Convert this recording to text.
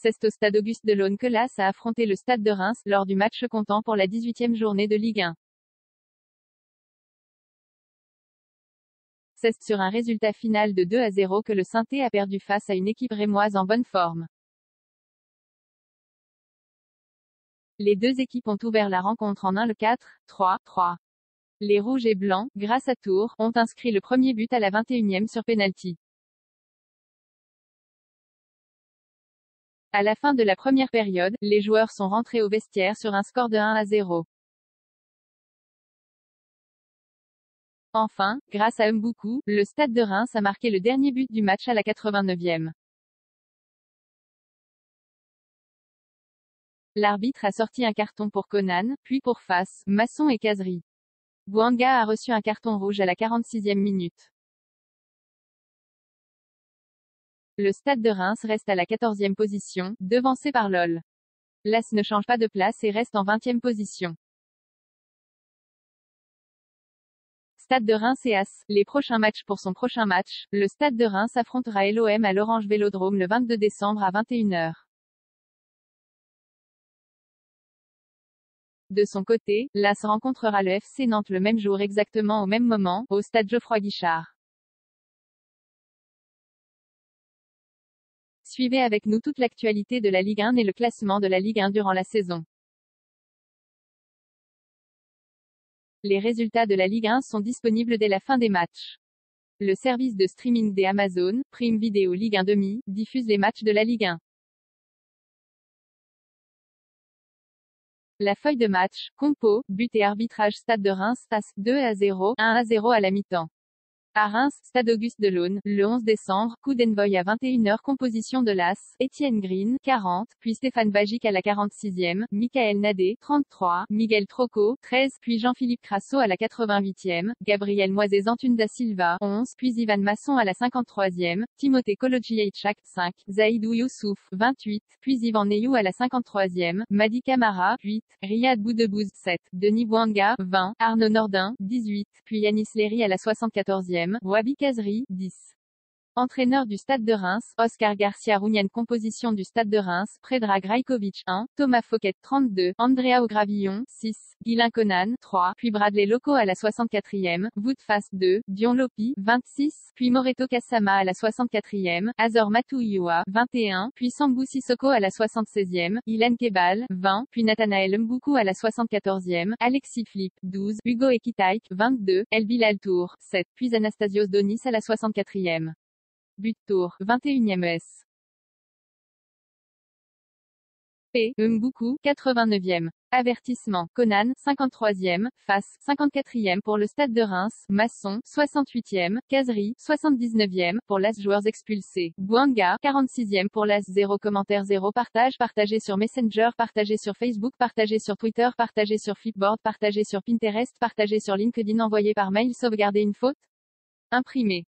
C'est au stade Auguste Delaune que l'AS a affronté le stade de Reims, lors du match comptant pour la 18e journée de Ligue 1. C'est sur un résultat final de 2 à 0 que le Synthé a perdu face à une équipe rémoise en bonne forme. Les deux équipes ont ouvert la rencontre en 1 le 4, 3, 3. Les rouges et blancs, grâce à Tours, ont inscrit le premier but à la 21e sur penalty. À la fin de la première période, les joueurs sont rentrés au vestiaire sur un score de 1 à 0. Enfin, grâce à Mboukou, le Stade de Reims a marqué le dernier but du match à la 89e. L'arbitre a sorti un carton pour Conan, puis pour Face, Masson et Casery. Bouanga a reçu un carton rouge à la 46e minute. Le stade de Reims reste à la 14e position, devancé par LOL. L'AS ne change pas de place et reste en 20e position. Stade de Reims et As, les prochains matchs pour son prochain match, le Stade de Reims affrontera LOM à l'Orange Vélodrome le 22 décembre à 21h. De son côté, l'AS rencontrera le FC Nantes le même jour exactement au même moment, au stade Geoffroy Guichard. Suivez avec nous toute l'actualité de la Ligue 1 et le classement de la Ligue 1 durant la saison. Les résultats de la Ligue 1 sont disponibles dès la fin des matchs. Le service de streaming des Amazon, Prime Video Ligue 1 demi, diffuse les matchs de la Ligue 1. La feuille de match, compo, but et arbitrage Stade de Reims, TAS, 2 à 0, 1 à 0 à la mi-temps. À Reims, Stade Auguste de l'Aune, le 11 décembre, coup d'envoy à 21h composition de l'As, Étienne Green, 40, puis Stéphane Bagic à la 46e, Michael Nadé, 33, Miguel Troco, 13, puis Jean-Philippe Crasso à la 88e, Gabriel Moises Antune Silva, 11, puis Ivan Masson à la 53e, Timothée Kolodziejczak, 5, Zaïdou Youssouf, 28, puis Ivan Neyou à la 53e, Madi Kamara, 8, Riyad Boudebouz, 7, Denis Bouanga, 20, Arnaud Nordin, 18, puis Yanis Léry à la 74e, Wabi Kazri, 10. Entraîneur du Stade de Reims, Oscar Garcia Rounian Composition du Stade de Reims, Predrag Rajkovic 1, Thomas Fouquet 32, Andrea Ogravillon 6, Guilain Conan 3, puis Bradley Loco à la 64e, Woodfast 2, Dion Lopi 26, puis Moreto Kassama à la 64e, Azor Matouyoua 21, puis Sambou Sissoko à la 76e, Ilan Kebal 20, puis Nathanael Mboukou à la 74e, Alexis Flip 12, Hugo Ekitaik 22, El Bilal Tour 7, puis Anastasios Donis à la 64e. But tour, 21e S. P. Mboukou, 89e. Avertissement. Conan, 53e. Face, 54e pour le Stade de Reims. Masson, 68e. Casery, 79e pour l'AS joueurs expulsés. Bouanga, 46e pour l'AS 0 commentaire 0 partage partagé sur Messenger partagé sur Facebook partagé sur Twitter partagé sur Flipboard partagé sur Pinterest partagé sur LinkedIn envoyé par mail sauvegarder une faute Imprimé.